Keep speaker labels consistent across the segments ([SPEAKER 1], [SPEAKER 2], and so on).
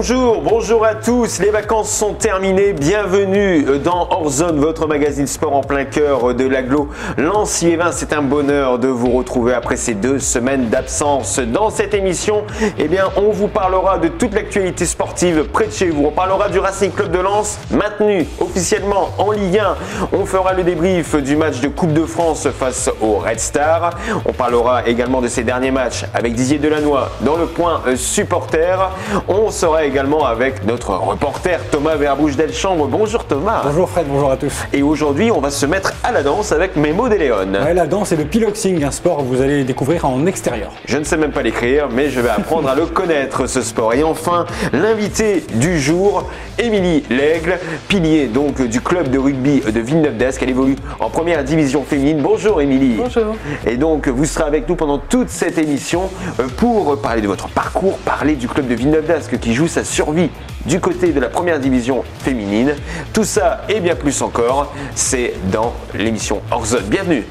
[SPEAKER 1] Bonjour, bonjour à tous. Les vacances sont terminées. Bienvenue dans Horzone, votre magazine sport en plein cœur de l'aglo. Lens-Yévin, c'est un bonheur de vous retrouver après ces deux semaines d'absence. Dans cette émission, eh bien, on vous parlera de toute l'actualité sportive près de chez vous. On parlera du Racing Club de Lens, maintenu officiellement en Ligue 1. On fera le débrief du match de Coupe de France face au Red Star. On parlera également de ces derniers matchs avec Didier Delannoy dans le point supporter. On sera également avec notre reporter Thomas Verbouche Delchambre. Bonjour Thomas.
[SPEAKER 2] Bonjour Fred, bonjour à tous.
[SPEAKER 1] Et aujourd'hui, on va se mettre à la danse avec Memo de Léon.
[SPEAKER 2] Ouais, la danse et le piloxing, un sport que vous allez découvrir en extérieur.
[SPEAKER 1] Je ne sais même pas l'écrire, mais je vais apprendre à le connaître ce sport. Et enfin, l'invité du jour, Émilie Lègle, pilier donc du club de rugby de Villeneuve-d'Ascq. Elle évolue en première division féminine. Bonjour Émilie.
[SPEAKER 3] Bonjour.
[SPEAKER 1] Et donc, vous serez avec nous pendant toute cette émission euh, pour parler de votre parcours, parler du club de Villeneuve-d'Ascq qui joue sa survie du côté de la première division féminine. Tout ça et bien plus encore, c'est dans l'émission Horzone. Bienvenue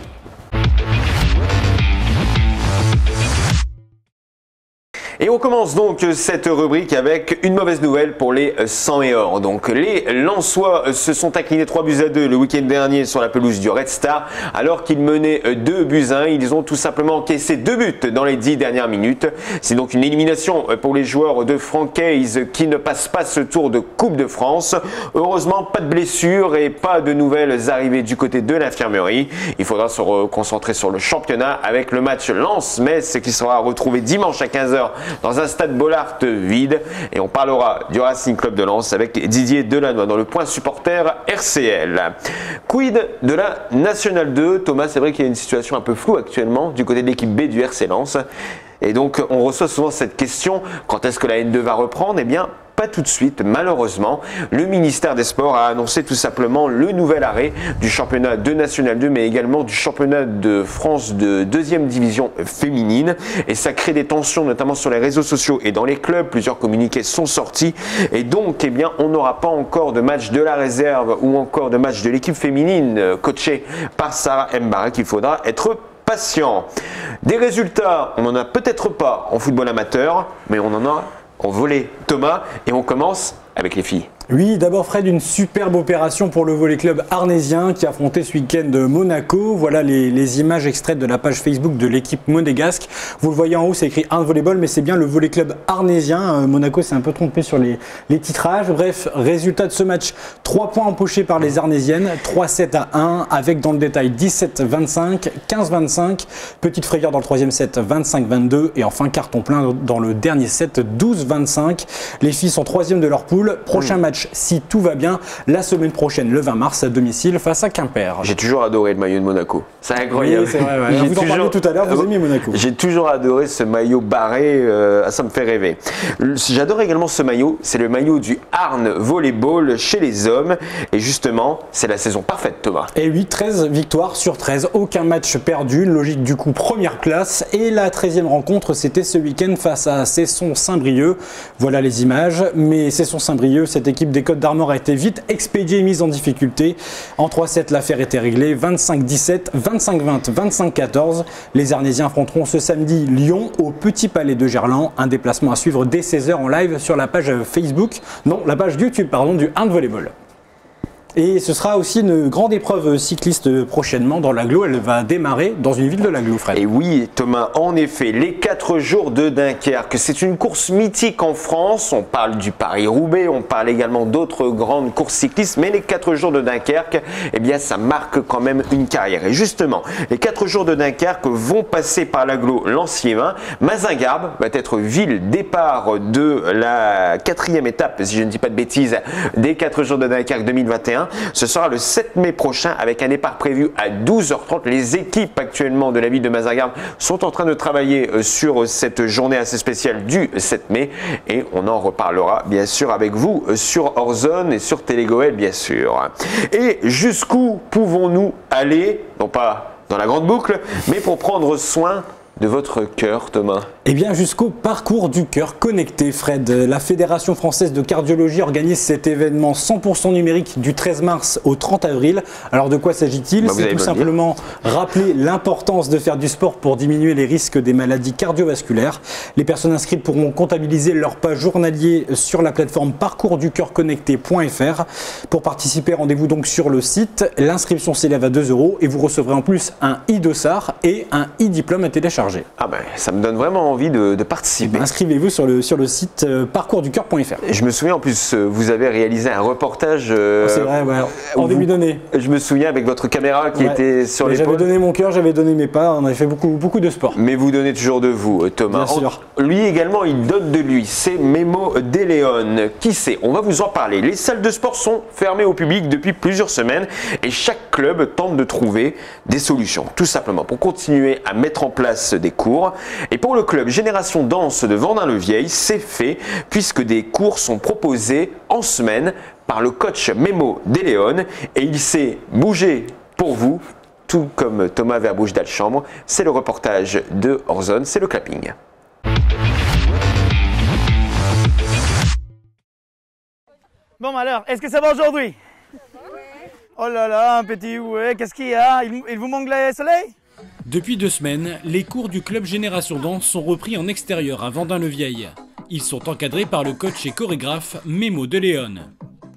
[SPEAKER 1] Et on commence donc cette rubrique avec une mauvaise nouvelle pour les 100 meilleurs. Donc les Lensois se sont inclinés 3 buts à 2 le week-end dernier sur la pelouse du Red Star alors qu'ils menaient 2 buts à 1. Ils ont tout simplement encaissé 2 buts dans les 10 dernières minutes. C'est donc une élimination pour les joueurs de Francaise qui ne passent pas ce tour de Coupe de France. Heureusement, pas de blessures et pas de nouvelles arrivées du côté de l'infirmerie. Il faudra se concentrer sur le championnat avec le match Lens-Metz qui sera retrouvé dimanche à 15h dans un stade Bollard vide. Et on parlera du Racing Club de Lens avec Didier Delannoy dans le point supporter RCL. Quid de la Nationale 2 Thomas, c'est vrai qu'il y a une situation un peu floue actuellement du côté de l'équipe B du RC Lens. Et donc on reçoit souvent cette question, quand est-ce que la N2 va reprendre? Eh bien, pas tout de suite, malheureusement. Le ministère des Sports a annoncé tout simplement le nouvel arrêt du championnat de National 2, mais également du championnat de France de deuxième division féminine. Et ça crée des tensions, notamment sur les réseaux sociaux et dans les clubs. Plusieurs communiqués sont sortis. Et donc, eh bien, on n'aura pas encore de match de la réserve ou encore de match de l'équipe féminine euh, coachée par Sarah Mbarek. Il faudra être patient. Des résultats, on n'en a peut-être pas en football amateur, mais on en a en volet Thomas et on commence avec les filles.
[SPEAKER 2] Oui, d'abord Fred, une superbe opération pour le volley club arnésien qui a affronté ce week-end Monaco. Voilà les, images extraites de la page Facebook de l'équipe monégasque. Vous le voyez en haut, c'est écrit un volleyball, mais c'est bien le volley club arnésien. Euh, Monaco s'est un peu trompé sur les, titrages. Bref, résultat de ce match 3 points empochés par les arnésiennes, 3-7 à 1, avec dans le détail 17-25, 15-25, petite frayeur dans le troisième set 25-22, et enfin carton plein dans le dernier set 12-25. Les filles sont troisième de leur poule. Prochain match si tout va bien la semaine prochaine, le 20 mars, à domicile face à Quimper.
[SPEAKER 1] J'ai toujours adoré le maillot de Monaco. C'est incroyable.
[SPEAKER 2] Oui, c'est vrai. Vous en parliez tout à l'heure, vous aimez Monaco.
[SPEAKER 1] J'ai toujours adoré ce maillot barré, euh, ça me fait rêver. J'adore également ce maillot, c'est le maillot du Arne Volleyball chez les hommes. Et justement, c'est la saison parfaite, Thomas.
[SPEAKER 2] Et oui, 13 victoires sur 13, aucun match perdu, une logique du coup première classe. Et la 13e rencontre, c'était ce week-end face à Cesson-Saint-Brieuc. Voilà les images. Mais Cesson-Saint-Brieuc, cette équipe des Côtes d'Armor a été vite expédiée et mise en difficulté. En 3-7, l'affaire était réglée. 25-17, 25-20, 25-14. Les Arnésiens affronteront ce samedi Lyon au Petit Palais de Gerland. Un déplacement à suivre dès 16h en live sur la page Facebook, non, la page YouTube pardon, du Hand Volleyball. Et ce sera aussi une grande épreuve cycliste prochainement dans l'aglo. Elle va démarrer dans une ville de l'aglo, Fred.
[SPEAKER 1] Et oui, Thomas, en effet, les 4 jours de Dunkerque, c'est une course mythique en France. On parle du Paris-Roubaix, on parle également d'autres grandes courses cyclistes, mais les 4 jours de Dunkerque, eh bien, ça marque quand même une carrière. Et justement, les 4 jours de Dunkerque vont passer par l'aglo Lancier-Vin. Mazingarbe va être ville départ de la quatrième étape, si je ne dis pas de bêtises, des 4 jours de Dunkerque 2021. Ce sera le 7 mai prochain avec un départ prévu à 12h30. Les équipes actuellement de la ville de Mazagarde sont en train de travailler euh, sur cette journée assez spéciale du 7 mai et on en reparlera bien sûr avec vous euh, sur Horzone et sur Télégoël bien sûr. Et jusqu'où pouvons-nous aller? Non pas dans la grande boucle, mais pour prendre soin de votre cœur, Thomas
[SPEAKER 2] Eh bien, jusqu'au parcours du cœur connecté, Fred. La Fédération française de cardiologie organise cet événement 100% numérique du 13 mars au 30 avril. Alors, de quoi s'agit-il
[SPEAKER 1] Bah,
[SPEAKER 2] C'est tout
[SPEAKER 1] me le
[SPEAKER 2] simplement rappeler l'importance de faire du sport pour diminuer les risques des maladies cardiovasculaires. Les personnes inscrites pourront comptabiliser leur pas journalier sur la plateforme parcoursducœurconnecté.fr. Pour participer, rendez-vous donc sur le site. L'inscription s'élève à 2 euros et vous recevrez en plus un e-dossard et un e-diplôme à télécharger.
[SPEAKER 1] Ah ben, ça me donne vraiment envie de, de participer.
[SPEAKER 2] Inscrivez-vous sur le, sur le site euh, parcoursducœur.fr.
[SPEAKER 1] Je me souviens en plus, euh, vous avez réalisé un reportage. euh,
[SPEAKER 2] C'est vrai, ouais. En début d'année.
[SPEAKER 1] Je me souviens avec votre caméra qui
[SPEAKER 2] Ouais.
[SPEAKER 1] était sur
[SPEAKER 2] Mais J'avais donné mon cœur, j'avais donné mes pas, on avait fait beaucoup, beaucoup de sport.
[SPEAKER 1] Mais vous donnez toujours de vous, Thomas.
[SPEAKER 2] Bien sûr.
[SPEAKER 1] Lui également, il donne de lui. C'est Memo Deléon. Qui c'est? On va vous en parler. Les salles de sport sont fermées au public depuis plusieurs semaines et chaque club tente de trouver des solutions, tout simplement, pour continuer à mettre en place des cours. Et pour le club Génération Danse de Vendin-le-Vieil, c'est fait puisque des cours sont proposés en semaine par le coach Memo Deléon et il s'est bougé pour vous tout comme Thomas Verbouche d'Alchambre. C'est le reportage de Horzone, c'est le clapping.
[SPEAKER 3] Bon, alors, est-ce que ça va aujourd'hui? Oh là là, un petit ouais, qu'est-ce qu'il y a? Il, il vous manque le soleil?
[SPEAKER 4] Depuis deux semaines, les cours du club Génération Danse sont repris en extérieur à Vendin-le-Vieil. Ils sont encadrés par le coach et chorégraphe Memo de Léon.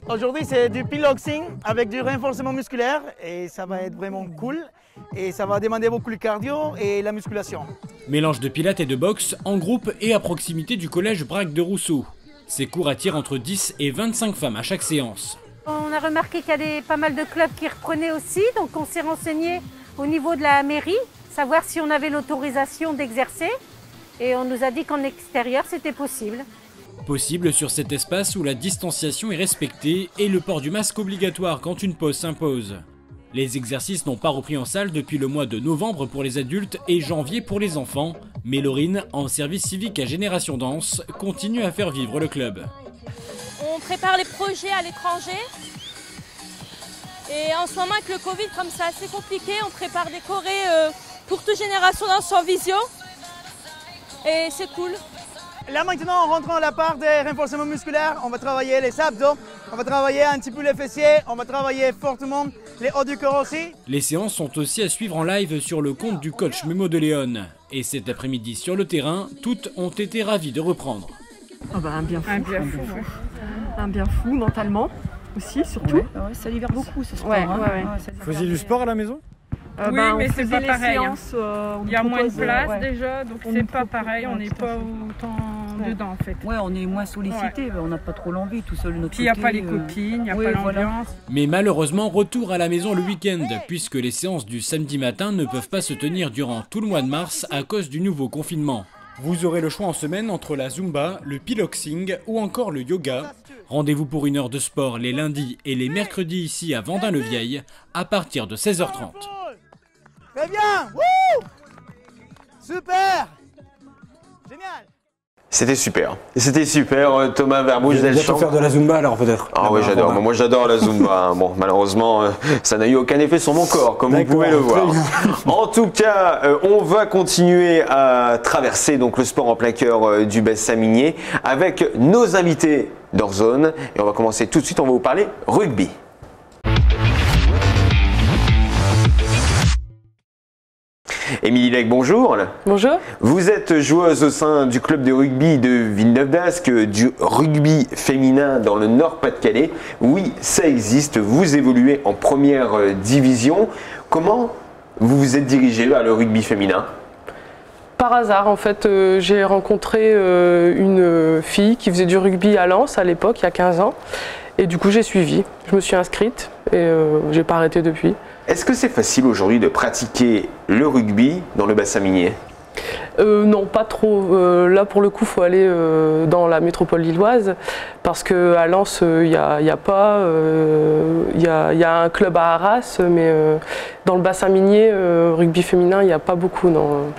[SPEAKER 3] Aujourd'hui, c'est du piloxing avec du renforcement musculaire et ça va être vraiment cool. Et ça va demander beaucoup le cardio et la musculation.
[SPEAKER 4] Mélange de pilates et de boxe en groupe et à proximité du collège Braque de Rousseau. Ces cours attirent entre 10 et 25 femmes à chaque séance.
[SPEAKER 5] On a remarqué qu'il y a des- pas mal de clubs qui reprenaient aussi, donc on s'est renseigné au niveau de la mairie, savoir si on avait l'autorisation d'exercer. Et on nous a dit qu'en extérieur, c'était possible.
[SPEAKER 4] Possible sur cet espace où la distanciation est respectée et le port du masque obligatoire quand une pause s'impose. Les exercices n'ont pas repris en salle depuis le mois de novembre pour les adultes et janvier pour les enfants, mais Laurine, en service civique à Génération Danse, continue à faire vivre le club.
[SPEAKER 6] On prépare les projets à l'étranger. Et en ce moment, avec le Covid, comme c'est assez compliqué, on prépare des chorés euh, pour toute génération dans son visio. Et c'est cool.
[SPEAKER 3] Là maintenant, en rentrant à la part des renforcements musculaires, on va travailler les abdos, on va travailler un petit peu les fessiers, on va travailler fortement les hauts du corps aussi.
[SPEAKER 4] Les séances sont aussi à suivre en live sur le compte du coach Memo de Léon. Et cet après-midi sur le terrain, toutes ont été ravies de reprendre.
[SPEAKER 7] Ah bah, un bien fou. Un bien fou, Un bien fou mentalement aussi, surtout.
[SPEAKER 8] ça libère beaucoup ce sport.
[SPEAKER 7] Ouais,
[SPEAKER 8] hein.
[SPEAKER 7] ouais, ouais.
[SPEAKER 8] ça
[SPEAKER 2] Vous faisiez du sport à la maison?
[SPEAKER 7] Euh,
[SPEAKER 9] Oui,
[SPEAKER 7] bah,
[SPEAKER 9] mais c'est pas pareil, hein.
[SPEAKER 7] séances, euh, on
[SPEAKER 9] Il y a moins de
[SPEAKER 7] propose,
[SPEAKER 9] place
[SPEAKER 7] ouais.
[SPEAKER 9] déjà, donc
[SPEAKER 7] On
[SPEAKER 9] c'est pas
[SPEAKER 7] propose,
[SPEAKER 9] pareil, on
[SPEAKER 7] ouais,
[SPEAKER 9] n'est pas autant dedans en fait.
[SPEAKER 8] Ouais, on est moins sollicité, on n'a pas trop l'envie tout seul notre
[SPEAKER 9] Puis il n'y a pas les
[SPEAKER 8] euh,
[SPEAKER 9] copines, il n'y a
[SPEAKER 8] oui,
[SPEAKER 9] pas
[SPEAKER 8] voilà.
[SPEAKER 9] l'ambiance.
[SPEAKER 4] Mais malheureusement, retour à la maison le week-end, puisque les séances du samedi matin ne peuvent pas se tenir durant tout le mois de mars à cause du nouveau confinement. Vous aurez le choix en semaine entre la zumba, le piloxing ou encore le yoga. Rendez-vous pour une heure de sport les lundis et les mercredis ici à Vendin-le-Vieil à partir de 16h30.
[SPEAKER 3] Très bien Wouh Super Génial
[SPEAKER 1] C'était super. C'était super, euh, Thomas Verbouche
[SPEAKER 2] Bientôt
[SPEAKER 1] d'Alchambre.
[SPEAKER 2] faire de la Zumba alors peut-être
[SPEAKER 1] Ah oui, j'adore. Moi, j'adore la Zumba. hein. Bon, malheureusement, euh, ça n'a eu aucun effet sur mon corps, comme vous pouvez le voir.
[SPEAKER 2] bien.
[SPEAKER 1] En tout cas, euh, on va continuer à traverser donc le sport en plein cœur euh, du bassin minier avec nos invités d'Orzone. Et on va commencer tout de suite. On va vous parler rugby. Émilie Lec, bonjour.
[SPEAKER 7] Bonjour.
[SPEAKER 1] Vous êtes joueuse au sein du club de rugby de Villeneuve d'Ascq, du rugby féminin dans le Nord-Pas-de-Calais. Oui, ça existe. Vous évoluez en première euh, division. Comment vous vous êtes dirigé vers le rugby féminin?
[SPEAKER 10] Par hasard, en fait, euh, j'ai rencontré euh, une fille qui faisait du rugby à Lens à l'époque, il y a 15 ans. Et du coup, j'ai suivi. Je me suis inscrite et euh, j'ai pas arrêté depuis.
[SPEAKER 1] Est-ce que c'est facile aujourd'hui de pratiquer le rugby dans le bassin minier?
[SPEAKER 10] Euh, non, pas trop. Euh, là, pour le coup, il faut aller euh, dans la métropole lilloise parce qu'à Lens, il n'y a, y a pas. Il y, a, y a un club à Arras, mais euh, dans le bassin minier, euh, rugby féminin, il n'y a pas beaucoup. Non.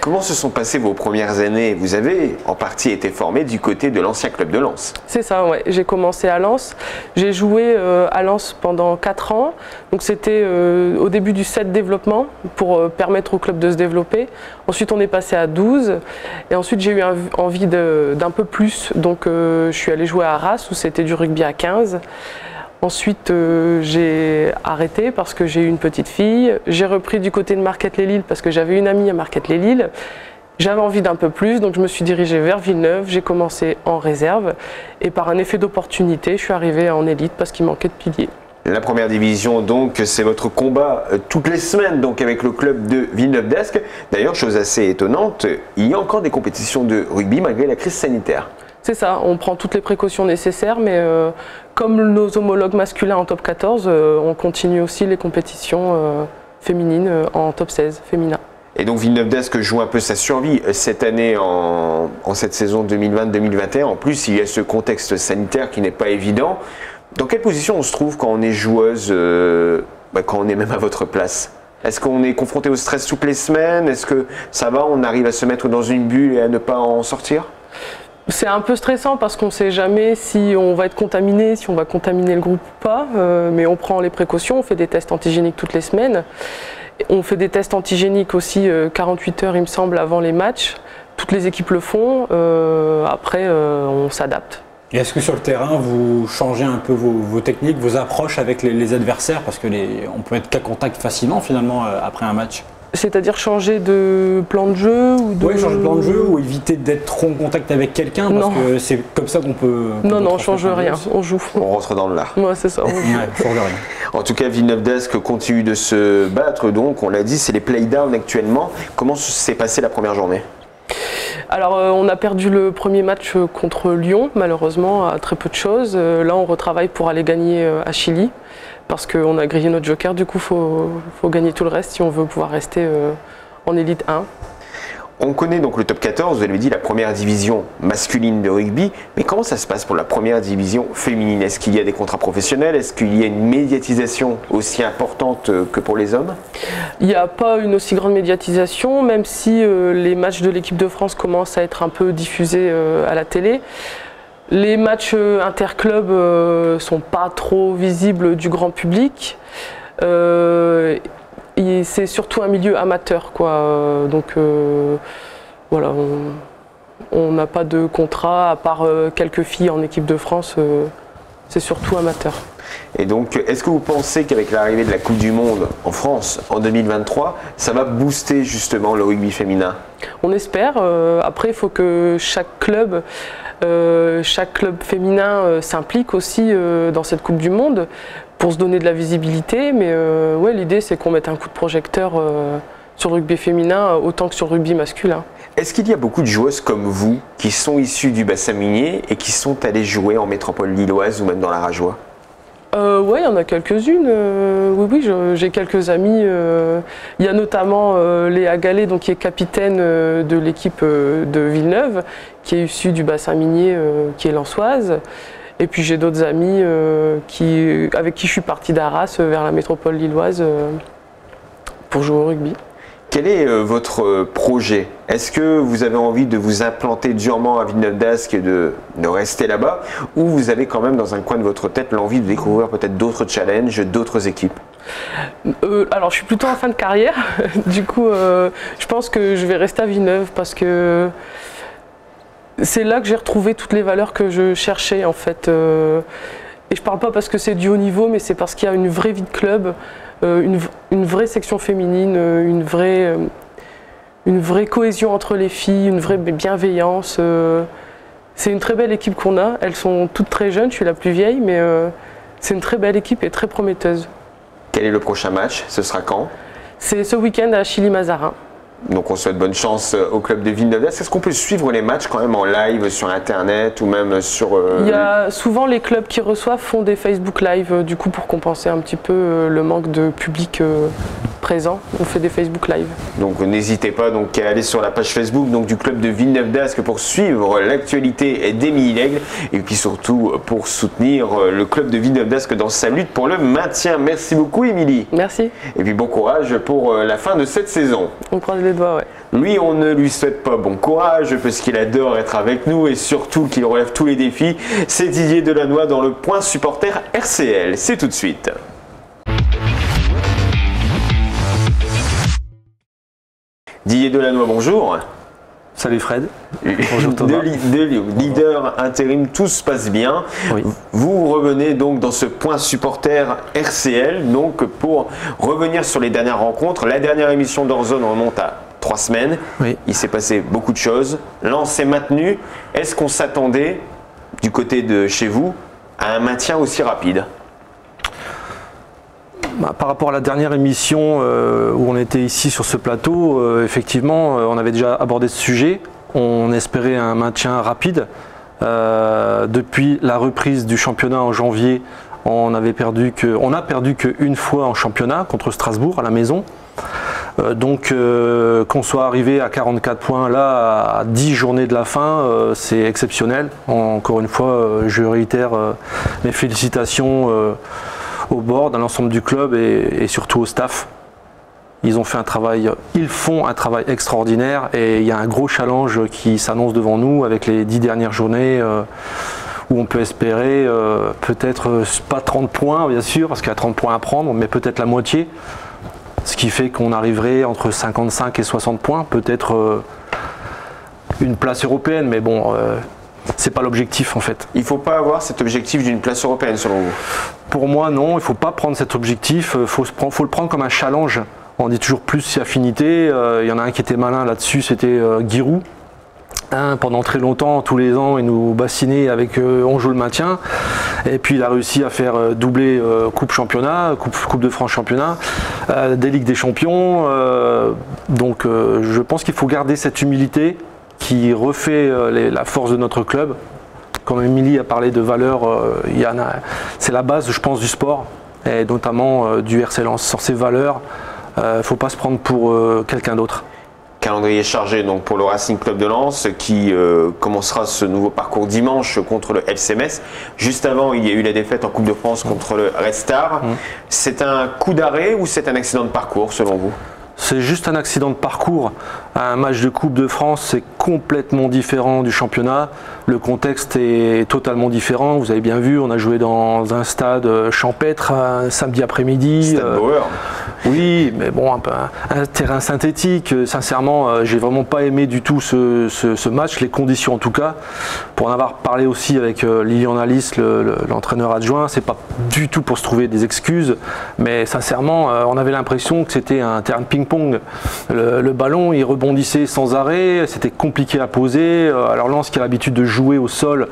[SPEAKER 1] Comment se sont passées vos premières années? Vous avez en partie été formé du côté de l'ancien club de Lens.
[SPEAKER 10] C'est ça, ouais. J'ai commencé à Lens. J'ai joué euh, à Lens pendant 4 ans. Donc c'était euh, au début du 7 développement pour euh, permettre au club de se développer. Ensuite on est passé à 12. Et ensuite j'ai eu envie d'un peu plus. Donc je suis allé jouer à Arras où c'était du rugby à 15. Ensuite, euh, j'ai arrêté parce que j'ai eu une petite fille. J'ai repris du côté de Marquette-les-Lilles parce que j'avais une amie à Marquette-les-Lilles. J'avais envie d'un peu plus, donc je me suis dirigée vers Villeneuve. J'ai commencé en réserve et par un effet d'opportunité, je suis arrivée en élite parce qu'il manquait de piliers.
[SPEAKER 1] La première division, donc, c'est votre combat euh, toutes les semaines, donc avec le club de Villeneuve d'Ascq. D'ailleurs, chose assez étonnante, il y a encore des compétitions de rugby malgré la crise sanitaire.
[SPEAKER 10] C'est ça, on prend toutes les précautions nécessaires, mais euh, comme nos homologues masculins en top 14, euh, on continue aussi les compétitions euh, féminines en top 16 féminin.
[SPEAKER 1] Et donc Villeneuve d'Ascq joue un peu sa survie cette année en, cette saison 2020-2021. En plus, il y a ce contexte sanitaire qui n'est pas évident. Dans quelle position on se trouve quand on est joueuse, bah, quand on est même à votre place? Est-ce qu'on est confronté au stress toutes les semaines? Est-ce que ça va, on arrive à se mettre dans une bulle et à ne pas en sortir?
[SPEAKER 10] C'est un peu stressant parce qu'on ne sait jamais si on va être contaminé, si on va contaminer le groupe ou pas, euh, mais on prend les précautions, on fait des tests antigéniques toutes les semaines. On fait des tests antigéniques aussi euh, 48 heures, il me semble, avant les matchs. Toutes les équipes le font. euh, après, euh, on s'adapte.
[SPEAKER 2] Est-ce que sur le terrain, vous changez un peu vos, techniques, vos approches avec les, adversaires? Parce que les, on peut être qu'à contact facilement finalement euh, après un match.
[SPEAKER 10] C'est-à-dire changer de plan de jeu ou de...
[SPEAKER 2] Oui, changer de plan de jeu ou éviter d'être trop en contact avec quelqu'un parce
[SPEAKER 10] Non.
[SPEAKER 2] que c'est comme ça qu'on peut.
[SPEAKER 10] Non,
[SPEAKER 2] peut
[SPEAKER 10] non, on change rien, on joue.
[SPEAKER 1] On rentre dans le lard.
[SPEAKER 10] Ouais, c'est ça. on joue.
[SPEAKER 2] Ouais, change rien.
[SPEAKER 1] En tout cas, Villeneuve d'Ascq continue de se battre. Donc, on l'a dit, c'est les playdowns actuellement. Comment s'est passée la première journée?
[SPEAKER 10] Alors, euh, on a perdu le premier match euh, contre Lyon, malheureusement, à très peu de choses. Euh, là, on retravaille pour aller gagner euh, à Chili, parce qu'on a grillé notre joker. Du coup, il faut, faut gagner tout le reste si on veut pouvoir rester euh, en élite 1.
[SPEAKER 1] On connaît donc le top 14, vous l'avez dit, la première division masculine de rugby. Mais comment ça se passe pour la première division féminine? Est-ce qu'il y a des contrats professionnels? Est-ce qu'il y a une médiatisation aussi importante euh, que pour les hommes?
[SPEAKER 10] Il n'y a pas une aussi grande médiatisation, même si euh, les matchs de l'équipe de France commencent à être un peu diffusés euh, à la télé. Les matchs euh, interclubs euh, sont pas trop visibles du grand public. Euh, c'est surtout un milieu amateur, Donc voilà, on- n'a pas de contrat à part quelques filles en équipe de France. c'est surtout amateur.
[SPEAKER 1] Et donc, est-ce que vous pensez qu'avec l'arrivée de la Coupe du Monde en France en 2023, ça va booster justement le rugby féminin?
[SPEAKER 10] On espère. euh, après, il faut que chaque club, euh, chaque club féminin euh, s'implique aussi dans cette Coupe du Monde pour se donner de la visibilité. Mais ouais, l'idée, c'est qu'on mette un coup de projecteur sur le rugby féminin autant que sur le rugby masculin.
[SPEAKER 1] Est-ce qu'il y a beaucoup de joueuses comme vous qui sont issues du bassin minier et qui sont allées jouer en métropole lilloise ou même dans la Rajoie?
[SPEAKER 10] Euh, oui, il y en a quelques-unes. euh, oui, oui, j'ai quelques amis. euh, Il y a notamment euh, Léa Gallet, donc, qui est capitaine de l'équipe de Villeneuve, qui est issue du bassin minier, qui est lançoise. Et puis j'ai d'autres amis avec qui je suis partie d'Arras vers la métropole lilloise pour jouer au rugby.
[SPEAKER 1] Quel est euh, votre euh, projet? Est-ce que vous avez envie de vous implanter durement à Villeneuve d'Ascq et de, de rester là-bas? Ou vous avez quand même dans un coin de votre tête l'envie de découvrir peut-être d'autres challenges, d'autres équipes?
[SPEAKER 10] Euh, alors, je suis plutôt en fin de carrière. du coup, je pense que je vais rester à Villeneuve parce que c'est là que j'ai retrouvé toutes les valeurs que je cherchais en fait. Et je parle pas parce que c'est du haut niveau, mais c'est parce qu'il y a une vraie vie de club, une, v- une vraie section féminine, euh, une vraie, euh, une vraie cohésion entre les filles, une vraie bienveillance. euh. c'est une très belle équipe qu'on a. Elles sont toutes très jeunes. Je suis la plus vieille, mais euh, c'est une très belle équipe et très prometteuse.
[SPEAKER 1] Quel est le prochain match? Ce sera quand?
[SPEAKER 10] C'est ce week-end à Chili-Mazarin.
[SPEAKER 1] Donc on souhaite bonne chance euh, au club de Villeneuve. Est-ce qu'on peut suivre les matchs quand même en live sur internet ou même sur... euh,
[SPEAKER 10] Il y a souvent les clubs qui reçoivent font des Facebook Live, euh, du coup pour compenser un petit peu euh, le manque de public euh, présent, on fait des Facebook Live.
[SPEAKER 1] Donc n'hésitez pas donc à aller sur la page Facebook donc, du club de Villeneuve d'Ascq pour suivre l'actualité d'Émilie Lègle et puis surtout pour soutenir le club de Villeneuve d'Ascq dans sa lutte pour le maintien. Merci beaucoup Émilie.
[SPEAKER 10] Merci,
[SPEAKER 1] Et puis bon courage pour euh, la fin de cette saison.
[SPEAKER 10] on croise les doigts. les doigts, ouais.
[SPEAKER 1] Lui, on ne lui souhaite pas bon courage parce qu'il adore être avec nous et surtout qu'il relève tous les défis. C'est Didier Delannoy dans le point supporter RCL. C'est tout de suite. Didier Delannoy, bonjour.
[SPEAKER 9] Salut Fred.
[SPEAKER 1] Bonjour Thomas. De, leader intérim, tout se passe bien. Vous revenez donc dans ce point supporter RCL, donc pour revenir sur les dernières rencontres. La dernière émission d'Orzone remonte à trois semaines. Il s'est passé beaucoup de choses. Lens est maintenu. Est-ce qu'on s'attendait, du côté de chez vous, à un maintien aussi rapide?
[SPEAKER 9] Bah, par rapport à la dernière émission euh, où on était ici sur ce plateau, euh, effectivement, euh, on avait déjà abordé ce sujet. On espérait un maintien rapide. depuis la reprise du championnat en janvier, on, avait perdu que, on perdu qu'une fois en championnat contre Strasbourg à la maison. donc qu'on soit arrivé à 44 points là à 10 journées de la fin, c'est exceptionnel. Encore une fois, je réitère mes félicitations au board, à l'ensemble du club et, surtout au staff. Ils ont fait un travail, ils font un travail extraordinaire et il y a un gros challenge qui s'annonce devant nous avec les dix dernières journées euh, où on peut espérer euh, peut-être euh, pas 30 points bien sûr parce qu'il y a 30 points à prendre mais peut-être la moitié. Ce qui fait qu'on arriverait entre 55 et 60 points, peut-être une place européenne mais bon c'est pas l'objectif en fait.
[SPEAKER 1] Il faut pas avoir cet objectif d'une place européenne selon vous?
[SPEAKER 9] Pour moi non, il faut pas prendre cet objectif, il euh, faut, faut, le prendre comme un challenge. On dit toujours plus si affinité, euh, il y en a un qui était malin là-dessus, c'était euh, Giroud. Hein, pendant très longtemps, tous les ans, il nous bassinait avec on joue le maintien. Et puis il a réussi à faire doubler Coupe Championnat, Coupe, coupe, de France Championnat, des Ligues des Champions. donc je pense qu'il faut garder cette humilité qui refait euh, la force de notre club. Comme Émilie a parlé de valeurs, euh, c'est la base, je pense, du sport et notamment euh, du RC Lens. Sur ces valeurs, il ne faut pas se prendre pour quelqu'un d'autre.
[SPEAKER 1] Calendrier chargé donc pour le Racing Club de Lens qui commencera ce nouveau parcours dimanche contre le FCMS. Juste avant, il y a eu la défaite en Coupe de France contre le Red Star. Mmh. C'est un coup d'arrêt ou c'est un accident de parcours selon vous?
[SPEAKER 9] C'est juste un accident de parcours. Un match de Coupe de France, c'est complètement différent du championnat. Le contexte est totalement différent. Vous avez bien vu, on a joué dans un stade champêtre un samedi après-midi.
[SPEAKER 1] Stade euh, Bauer.
[SPEAKER 9] Oui, mais bon, un, terrain synthétique. Sincèrement, euh, j'ai vraiment pas aimé du tout ce, match, les conditions en tout cas. Pour en avoir parlé aussi avec euh, Lilian Alice, l'entraîneur adjoint, c'est pas du tout pour se trouver des excuses, mais sincèrement, on avait l'impression que c'était un terrain de ping-pong. Le, ballon, il rebondissait sans arrêt, c'était compliqué à poser. Alors Lens qui a l'habitude de jouer au sol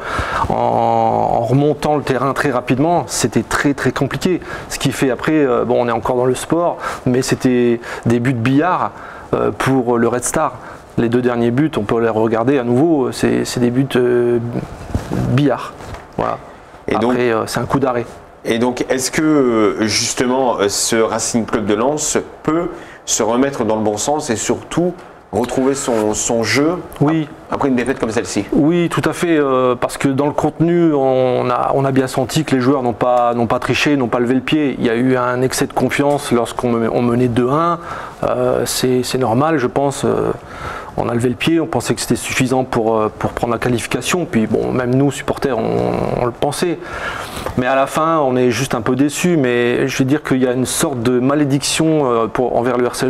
[SPEAKER 9] en, remontant le terrain très rapidement, c'était très très compliqué. Ce qui fait après, euh, bon, on est encore dans le sport, mais c'était des buts de billard euh, pour le Red Star. Les deux derniers buts, on peut les regarder à nouveau, c'est des buts euh, billard. Voilà. Et après, c'est un coup d'arrêt.
[SPEAKER 1] Et donc, est-ce que justement ce Racing Club de Lens peut se remettre dans le bon sens et surtout retrouver son, son jeu
[SPEAKER 9] oui.
[SPEAKER 1] après une défaite comme celle-ci
[SPEAKER 9] Oui, tout à fait, euh, parce que dans le contenu, on a, on a bien senti que les joueurs n'ont pas, pas triché, n'ont pas levé le pied. Il y a eu un excès de confiance lorsqu'on menait 2-1. Euh, c'est normal, je pense. Euh, on a levé le pied, on pensait que c'était suffisant pour, pour prendre la qualification. Puis bon, même nous, supporters, on, le pensait. Mais à la fin, on est juste un peu déçus. Mais je vais dire qu'il y a une sorte de malédiction pour, envers le RC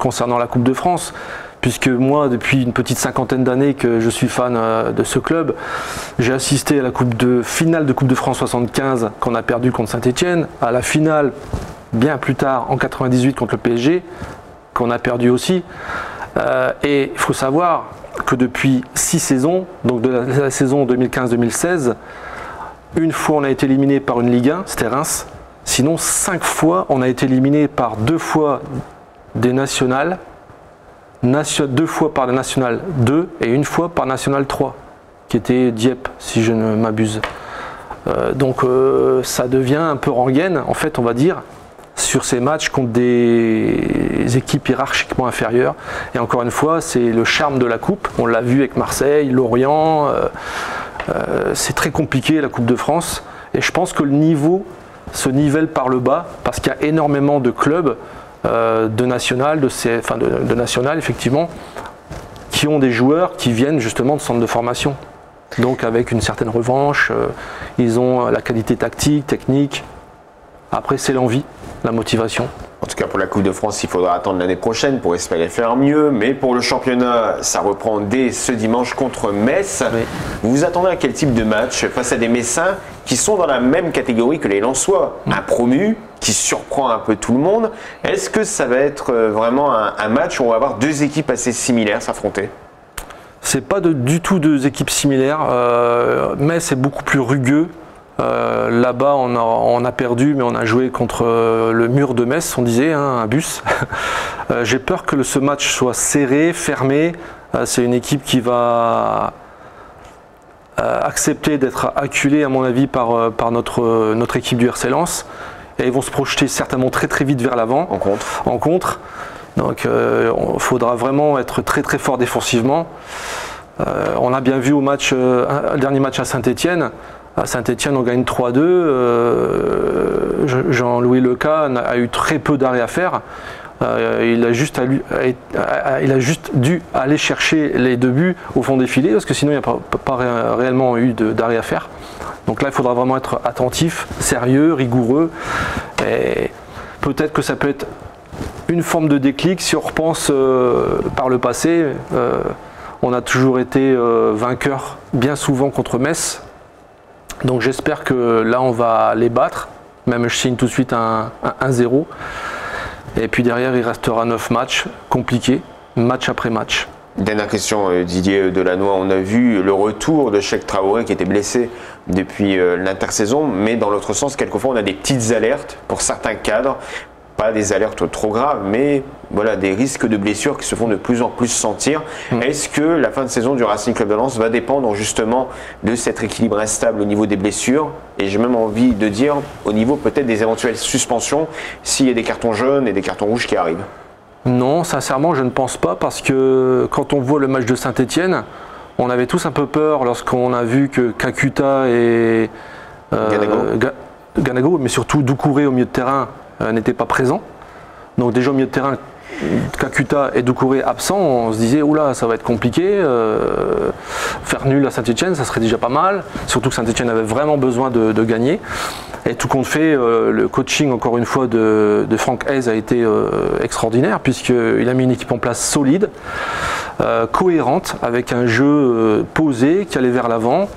[SPEAKER 9] concernant la Coupe de France puisque moi, depuis une petite cinquantaine d'années que je suis fan euh, de ce club, j'ai assisté à la finale de Coupe de France 75 qu'on a perdu contre Saint-Etienne, à la finale bien plus tard en 98 contre le PSG, qu'on a perdu aussi. Euh, et il faut savoir que depuis six saisons, donc de la, saison 2015-2016, une fois on a été éliminé par une Ligue 1, c'était Reims. Sinon, cinq fois on a été éliminé par deux fois des nationales deux fois par la National 2 et une fois par National 3, qui était Dieppe, si je ne m'abuse. Euh, donc euh, ça devient un peu rengaine, en fait, on va dire, sur ces matchs contre des équipes hiérarchiquement inférieures. Et encore une fois, c'est le charme de la Coupe. On l'a vu avec Marseille, Lorient. Euh, c'est très compliqué la Coupe de France. Et je pense que le niveau se nivelle par le bas parce qu'il y a énormément de clubs euh, de national, de, C- enfin, de, de national effectivement, qui ont des joueurs qui viennent justement de centres de formation. Donc avec une certaine revanche, euh, ils ont la qualité tactique, technique. Après c'est l'envie, la motivation.
[SPEAKER 1] En tout cas, pour la Coupe de France, il faudra attendre l'année prochaine pour espérer faire mieux. Mais pour le championnat, ça reprend dès ce dimanche contre Metz. Vous vous attendez à quel type de match face à des Messins qui sont dans la même catégorie que les Lensois? Un promu qui surprend un peu tout le monde. Est-ce que ça va être euh, vraiment un, match où on va avoir deux équipes assez similaires s'affronter?
[SPEAKER 9] C'est pas du tout deux équipes similaires. Euh, Metz est beaucoup plus rugueux. Euh, Là-bas, on a, perdu, mais on a joué contre euh, le mur de Metz, on disait, hein, un bus. J'ai peur que ce match soit serré, fermé. C'est une équipe qui va accepter d'être acculée, à mon avis, par, notre, notre équipe du RC Lens. Et ils vont se projeter certainement très très vite vers l'avant.
[SPEAKER 1] En contre
[SPEAKER 9] En contre. Donc il faudra vraiment être très très fort défensivement. Euh, on a bien vu au match, euh, dernier match à Saint-Etienne. À Saint-Etienne, on gagne 3-2. Euh, Je- Jean-Louis Leca a eu très peu d'arrêts à faire. Euh, il, a juste à lui- a- a- il a juste dû aller chercher les deux buts au fond des filets parce que sinon il n'y a pas, pas ré- réellement eu d'arrêt à faire. Donc là, il faudra vraiment être attentif, sérieux, rigoureux. Et peut-être que ça peut être une forme de déclic si on repense euh, par le passé. euh, on a toujours été euh, vainqueur bien souvent contre Metz. Donc j'espère que là on va les battre. Même je signe tout de suite un, un 1-0. Et puis derrière il restera 9 matchs compliqués, match après match.
[SPEAKER 1] Dernière question, euh, Didier Delannoy. On a vu le retour de Cheikh Traoré qui était blessé depuis euh, l'intersaison, mais dans l'autre sens, quelquefois, on a des petites alertes pour certains cadres. Pas des alertes trop graves, mais voilà, des risques de blessures qui se font de plus en plus sentir. Est-ce que la fin de saison du Racing Club de Lens va dépendre justement de cet équilibre instable au niveau des blessures? Et j'ai même envie de dire au niveau peut-être des éventuelles suspensions s'il y a des cartons jaunes et des cartons rouges qui arrivent.
[SPEAKER 9] Non, sincèrement, je ne pense pas parce que quand on voit le match de Saint-Etienne, on avait tous un peu peur lorsqu'on a vu que Kakuta et euh,
[SPEAKER 1] Ganago.
[SPEAKER 9] Ga- Ganago, mais surtout Doucouré au milieu de terrain euh, n'étaient pas présents. Donc déjà au milieu de terrain, Kakuta et Doucouré absents, on se disait oula ça va être compliqué. euh, faire nul à Saint-Etienne, ça serait déjà pas mal. Surtout que Saint-Etienne avait vraiment besoin de, gagner. Et tout compte fait, euh, le coaching encore une fois de, de Frank Hayes a été euh, extraordinaire puisqu'il a mis une équipe en place solide, cohérente, avec un jeu posé qui allait vers l'avant.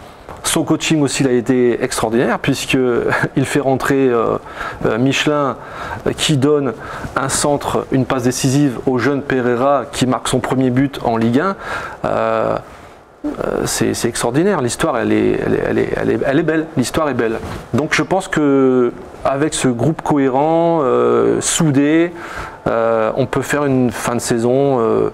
[SPEAKER 9] Son coaching aussi a été extraordinaire puisqu'il fait rentrer euh, euh, Michelin euh, qui donne un centre, une passe décisive au jeune Pereira qui marque son premier but en Ligue 1. Euh, euh, c'est extraordinaire. L'histoire, est, elle, est, elle, est, elle, est, elle est belle. L'histoire est belle. Donc je pense que avec ce groupe cohérent, soudé, on peut faire une fin de saison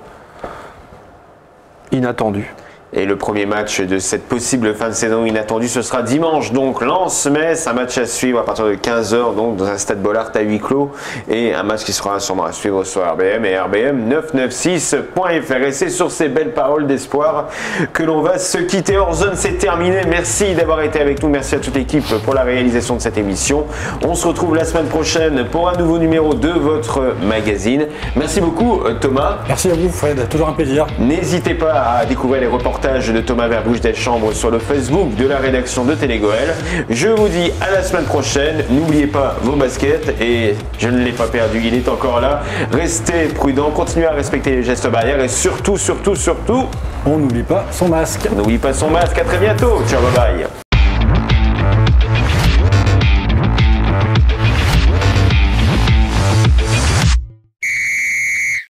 [SPEAKER 9] inattendue.
[SPEAKER 1] Et le premier match de cette possible fin de saison inattendue, ce sera dimanche. Donc Lens-Metz, un match à suivre à partir de 15h, donc dans un stade Bollard à huis clos. Et un match qui sera sûrement à suivre sur RBM et RBM996.fr. Et c'est sur ces belles paroles d'espoir que l'on va se quitter. Hors zone, c'est terminé. Merci d'avoir été avec nous. Merci à toute l'équipe pour la réalisation de cette émission. On se retrouve la semaine prochaine pour un nouveau numéro de votre magazine. Merci beaucoup Thomas.
[SPEAKER 2] Merci à vous Fred, toujours un plaisir.
[SPEAKER 1] N'hésitez pas à découvrir les reportages de Thomas Verbouche sur le Facebook de la rédaction de Télégoël. Je vous dis à la semaine prochaine. N'oubliez pas vos baskets et je ne l'ai pas perdu, il est encore là. Restez prudents, continuez à respecter les gestes barrières et surtout, surtout, surtout,
[SPEAKER 2] On n'oublie pas son masque.
[SPEAKER 1] n'oubliez pas son masque. À très bientôt. Ciao, bye bye.